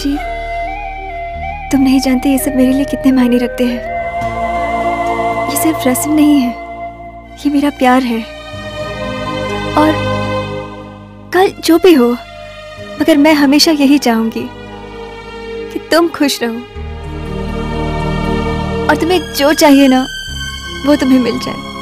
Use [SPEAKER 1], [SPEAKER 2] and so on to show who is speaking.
[SPEAKER 1] जी। तुम नहीं जानते ये सब मेरे लिए कितने मायने रखते हैं। ये सिर्फ़ रस्म नहीं है। ये मेरा प्यार है। और कल जो भी हो, मगर मैं हमेशा यही चाहूँगी कि तुम खुश रहो। और तुम्हें जो चाहिए ना, वो तुम्हें मिल जाए।